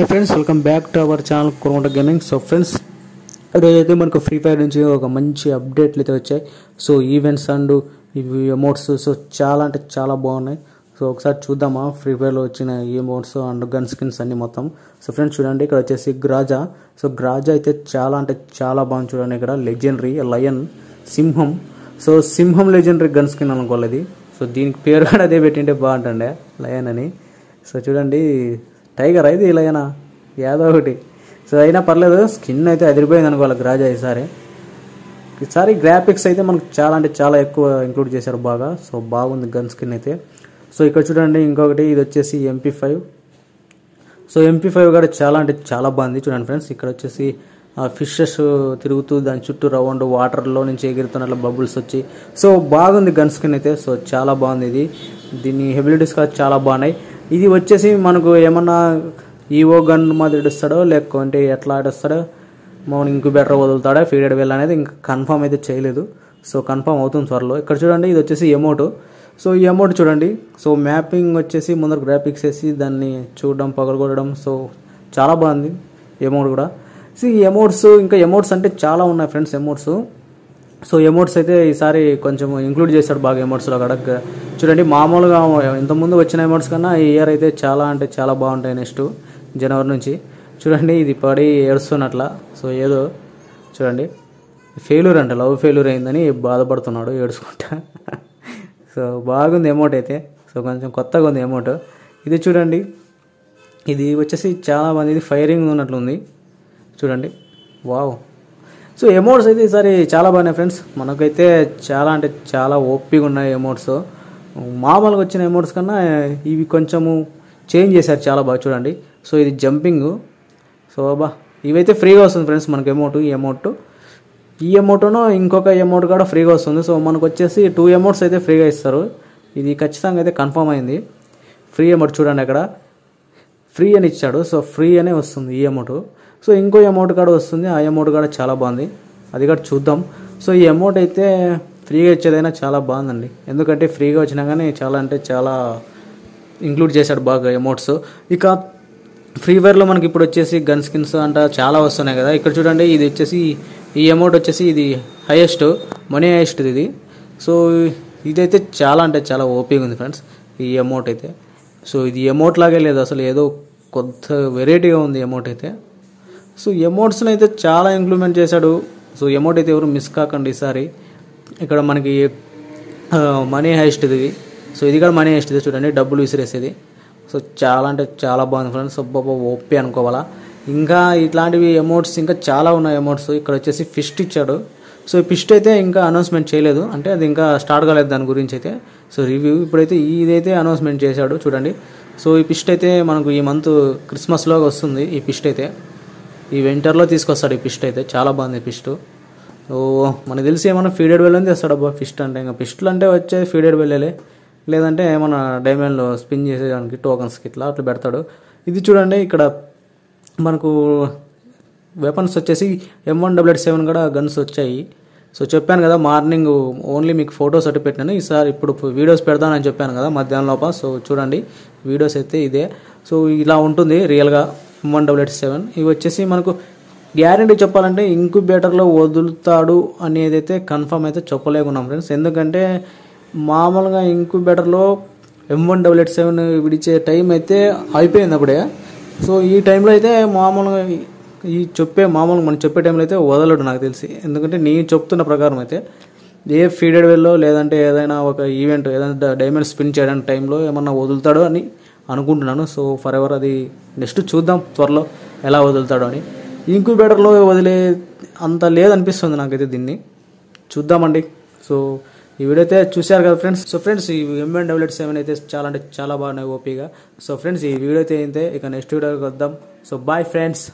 Hi friends welcome back to our channel Kuramanta gaming so friends ఈరోజైతే అయితే మనకు free fire నుంచి ఒక మంచి అప్డేట్లు అయితే వచ్చాయి. సో ఈవెంట్స్ అండ్ ఇవి ఎమోట్స్ సో చాలా అంటే చాలా బాగున్నాయి. సో ఒకసారి చూద్దామా ఫ్రీ ఫైర్లో వచ్చిన ఎమోట్స్ అండ్ గన్ స్కిన్స్ అన్ని మొత్తం. సో ఫ్రెండ్స్ చూడండి ఇక్కడ వచ్చేసి గ్రాజా సో గ్రాజా అయితే చాలా అంటే చాలా బాగుంది చూడండి ఇక్కడ. లెజెండరీ లయన్ సింహం. సో సింహం లెజెండరీ గన్ స్కిన్ అనుకోలేదు సో దీనికి పేరు కూడా అదే పెట్టింటే బాగుంటుండే లయన్ అని. సో చూడండి టైగర్ అయితే ఇలాగైనా ఏదో ఒకటి. సో అయినా పర్లేదు స్కిన్ అయితే అదిరిపోయింది అనుకోవాలి గ్రాజా ఈసారి. ఈసారి గ్రాఫిక్స్ అయితే మనకు చాలా అంటే చాలా ఎక్కువ ఇంక్లూడ్ చేశారు బాగా. సో బాగుంది గన్ స్కిన్ అయితే. సో ఇక్కడ చూడండి ఇంకొకటి ఇది వచ్చేసి MP five so MP five కూడా చాలా అంటే చాలా బాగుంది చూడండి ఫ్రెండ్స్ ఇక్కడ వచ్చేసి ఫిషెస్ తిరుగుతూ దాని చుట్టూ రౌండ్ వాటర్లో నుంచి ఎగురుతున్నట్లు బబుల్స్ వచ్చి. సో బాగుంది గన్ స్కిన్ అయితే. సో చాలా బాగుంది ఇది. దీని హెబిలిటీస్ కూడా చాలా బాగున్నాయి. ఇది వచ్చేసి మనకు ఏమన్నా ఈవో గన్ మాదిరి ఇస్తాడో లేకుంటే ఎట్లా ఆడిస్తాడో మనం ఇంక్యుబేటర్ వదులుతాడా ఫీడెడ్ వెల్ అనేది ఇంకా కన్ఫామ్ అయితే చేయలేదు. సో కన్ఫామ్ అవుతుంది త్వరలో. ఇక్కడ చూడండి ఇది వచ్చేసి ఎమౌట్ సో ఈ అమౌంట్ చూడండి. సో మ్యాపింగ్ వచ్చేసి ముందర గ్రాఫిక్స్ వేసి దాన్ని చూడడం పగలగొట్టడం. సో చాలా బాగుంది అమౌంట్ కూడా. సో ఈ అమౌంట్స్ ఇంకా అమౌంట్స్ అంటే చాలా ఉన్నాయి ఫ్రెండ్స్ అమౌంట్స్ సో ఎమోట్స్ అయితే ఈసారి కొంచెం ఇంక్లూడ్ చేశాడు బాగా ఎమోట్స్లో కూడా చూడండి మామూలుగా ఇంతకుముందు వచ్చిన ఎమోట్స్ కన్నా ఈ ఇయర్ అయితే చాలా అంటే చాలా బాగుంటాయి నెక్స్ట్ జనవరి నుంచి. చూడండి ఇది పడి ఏడుస్తున్నట్ల. సో ఏదో చూడండి ఫెయిల్యూర్ అంట లవ్ ఫెయిల్యూర్ అయిందని బాధపడుతున్నాడు ఏడుచుకుంటా. సో బాగుంది అమౌంట్ అయితే. సో కొంచెం కొత్తగా ఉంది అమౌంట్ ఇది చూడండి ఇది వచ్చేసి చాలా మంది ఇది ఫైరింగ్ ఉన్నట్లుంది. చూడండి వావ్ సో ఎమోట్స్ అయితే ఈసారి చాలా బాగున్నాయి ఫ్రెండ్స్ మనకైతే చాలా అంటే చాలా ఓపిగా ఉన్నాయి ఎమోట్స్ మామూలుగా వచ్చిన ఎమోట్స్ కన్నా ఇవి కొంచెము చేంజ్ చేశారు చాలా బాగా చూడండి. సో ఇది జంపింగ్ సో బా ఇవైతే ఫ్రీగా వస్తుంది ఫ్రెండ్స్ మనకి అమౌంట్ ఈ అమౌంట్ ఈ అమౌంట్ను ఇంకొక అమౌంట్ కూడా ఫ్రీగా వస్తుంది. సో మనకు వచ్చేసి టూ అమౌంట్స్ అయితే ఫ్రీగా ఇస్తారు. ఇది ఖచ్చితంగా అయితే కన్ఫర్మ్ అయింది. ఫ్రీ అమౌంట్ చూడండి అక్కడ. ఫ్రీ అని ఇచ్చాడు. సో ఫ్రీ అనే వస్తుంది ఈ అమౌంట్ సో ఇంకో అమౌంట్ కూడా వస్తుంది. ఆ అమౌంట్ కూడా చాలా బాగుంది. అది కూడా చూద్దాం. సో ఈ అమౌంట్ అయితే ఫ్రీగా ఇచ్చేదైనా చాలా బాగుందండి. ఎందుకంటే ఫ్రీగా వచ్చినా కానీ చాలా అంటే చాలా ఇంక్లూడ్ చేశాడు బాగా అమౌంట్స్ ఇక ఫ్రీ ఫైర్లో మనకి ఇప్పుడు వచ్చేసి గన్ స్కిన్స్ అంట చాలా వస్తున్నాయి కదా. ఇక్కడ చూడండి ఇది వచ్చేసి ఈ అమౌంట్ వచ్చేసి ఇది హైయెస్ట్ మనీ హైయెస్ట్ ఇది. సో ఇదైతే చాలా అంటే చాలా ఓపీగా ఉంది ఫ్రెండ్స్ ఈ అమౌంట్ అయితే. సో ఇది అమౌంట్ లాగే లేదు అసలు ఏదో కొత్త వెరైటీగా ఉంది ఎమౌంట్ అయితే. సో ఎమౌంట్స్ని అయితే చాలా ఇంప్లిమెంట్ చేశాడు. సో ఎమౌంట్ అయితే ఎవరు మిస్ కాకండి ఈసారి. ఇక్కడ మనకి మనీ హైస్ట్ ఇది సో ఇది కూడా మనీ హైస్ట్ ఇది చూడండి డబ్బులు విసిరేసేది. సో చాలా అంటే చాలా బాగుంది ఫ్రెండ్స్ ఒబ్బొబ్బ ఓపీ అనుకోవాలా. ఇంకా ఇట్లాంటివి అమౌంట్స్ ఇంకా చాలా ఉన్నాయి అమౌంట్స్ ఇక్కడ వచ్చేసి ఫిస్ట్ ఇచ్చాడు. సో ఫిస్ట్ అయితే ఇంకా అనౌన్స్మెంట్ చేయలేదు. అంటే అది ఇంకా స్టార్ట్ కాలేదు దాని గురించి అయితే. సో రివ్యూ ఇప్పుడైతే ఇదైతే అనౌన్స్మెంట్ చేశాడు. చూడండి. సో ఈ పిస్ట్ అయితే మనకు ఈ మంత్ క్రిస్మస్లోగా వస్తుంది ఈ పిస్ట్ అయితే. ఈ వింటర్లో తీసుకొస్తాడు ఈ పిస్ట్ అయితే. చాలా బాగుంది పిస్ట్. ఓ మనకు తెలిసి ఏమైనా ఫీడెడ్ వెళ్ళని తెస్తాడు అబ్బా పిస్ట్ అంటే. ఇంకా పిస్టులు అంటే వచ్చే ఫీడెడ్ వెళ్ళలే లేదంటే ఏమైనా డైమండ్లో స్పిన్ చేసేదానికి టోకన్స్కి ఇట్లా అట్లా పెడతాడు. ఇది చూడండి ఇక్కడ మనకు వెపన్స్ వచ్చేసి ఎం వన్ డబ్ల్యూ సెవెన్ కూడా గన్స్ వచ్చాయి. సో చెప్పాను కదా మార్నింగ్ ఓన్లీ మీకు ఫొటోస్ అటు పెట్టాను ఈసారి ఇప్పుడు వీడియోస్ పెడతానని చెప్పాను కదా మధ్యాహ్నం లోపల సో చూడండి వీడియోస్ అయితే ఇదే. సో ఇలా ఉంటుంది రియల్గా ఎం వన్ డబ్ల్యూ సెవెన్ ఇవి వచ్చేసి మనకు గ్యారంటీ చెప్పాలంటే ఇంక్యుబేటర్లో వదులుతాడు అనేది అయితే కన్ఫర్మ్ అయితే చెప్పలేకున్నాం ఫ్రెండ్స్ ఎందుకంటే మామూలుగా ఇంక్యుబేటర్లో M one double eight seven విడిచే time అయితే అయిపోయింది అప్పుడే. సో ఈ టైంలో అయితే మామూలుగా ఈ చెప్పే మామూలుగా మనం చెప్పే టైంలో అయితే వదలడు నాకు తెలిసి. ఎందుకంటే నేను చెప్తున్న ప్రకారం అయితే ఏ ఫీడెడ్ వేలో లేదంటే ఏదైనా ఒక ఈవెంట్ ఏదైనా డైమండ్ స్పిన్ చేయడానికి టైంలో ఏమన్నా వదులుతాడో అని అనుకుంటున్నాను. సో ఫర్ ఎవర్ అది నెక్స్ట్ చూద్దాం త్వరలో ఎలా వదులుతాడో అని. ఇంక్యుబేటర్లో వదిలే అంత లేదనిపిస్తుంది నాకైతే దీన్ని. చూద్దామండి. సో ఈ వీడియో అయితే చూశారు కదా ఫ్రెండ్స్ సో ఫ్రెండ్స్ ఈ ఎంఎన్ డబ్ల్యూట్ సెవెన్ అయితే చాలా అంటే చాలా బాగున్నాయి ఓపీగా సో ఫ్రెండ్స్ ఈ వీడియో అయితే అయితే ఇక నెక్స్ట్ వీడియోకి వద్దాం. So bye friends